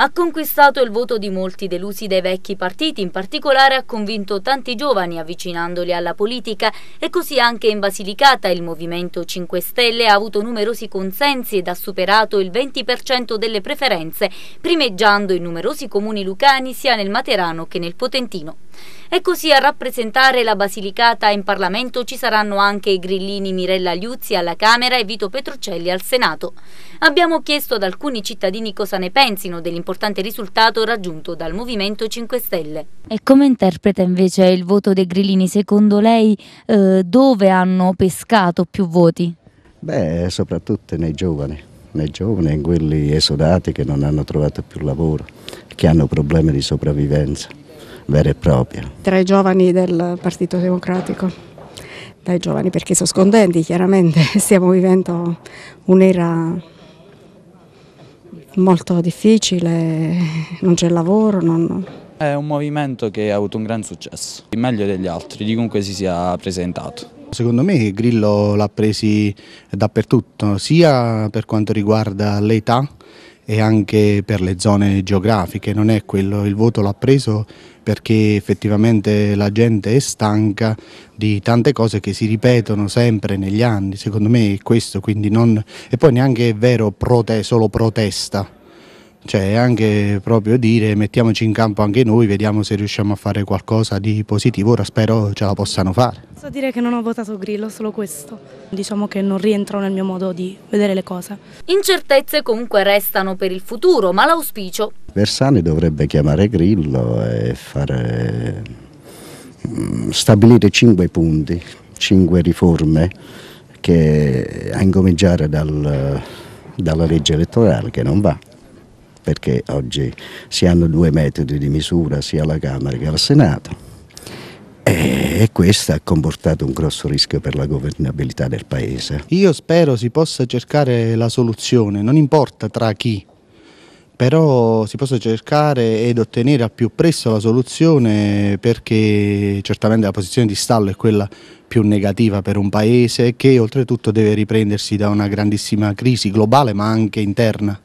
Ha conquistato il voto di molti delusi dai vecchi partiti, in particolare ha convinto tanti giovani avvicinandoli alla politica e così anche in Basilicata il Movimento 5 Stelle ha avuto numerosi consensi ed ha superato il 20% delle preferenze, primeggiando in numerosi comuni lucani sia nel Materano che nel Potentino. E così a rappresentare la Basilicata in Parlamento ci saranno anche i grillini Mirella Liuzzi alla Camera e Vito Petruccelli al Senato. Abbiamo chiesto ad alcuni cittadini cosa ne pensino dell'importante risultato raggiunto dal Movimento 5 Stelle. E come interpreta invece il voto dei grillini? Secondo lei eh, dove hanno pescato più voti? Beh, soprattutto nei giovani, nei giovani e in quelli esodati che non hanno trovato più lavoro, che hanno problemi di sopravvivenza vera e propria. Tra i giovani del Partito Democratico, dai giovani perché sono scontenti chiaramente, stiamo vivendo un'era molto difficile, non c'è lavoro. Non... È un movimento che ha avuto un gran successo, il meglio degli altri, di comunque si sia presentato. Secondo me Grillo l'ha presi dappertutto, sia per quanto riguarda l'età e anche per le zone geografiche, non è quello, il voto l'ha preso perché effettivamente la gente è stanca di tante cose che si ripetono sempre negli anni, secondo me è questo, quindi non, e poi neanche è vero prote, solo protesta, cioè anche proprio dire mettiamoci in campo anche noi, vediamo se riusciamo a fare qualcosa di positivo, ora spero ce la possano fare. Posso dire che non ho votato Grillo, solo questo. Diciamo che non rientro nel mio modo di vedere le cose. Incertezze comunque restano per il futuro, ma l'auspicio... Bersani dovrebbe chiamare Grillo e fare, mm, stabilire cinque punti, cinque riforme che a incominciare dal, dalla legge elettorale che non va perché oggi si hanno due metodi di misura sia alla Camera che al Senato e questo ha comportato un grosso rischio per la governabilità del Paese. Io spero si possa cercare la soluzione, non importa tra chi, però si possa cercare ed ottenere al più presto la soluzione perché certamente la posizione di stallo è quella più negativa per un paese che oltretutto deve riprendersi da una grandissima crisi globale ma anche interna.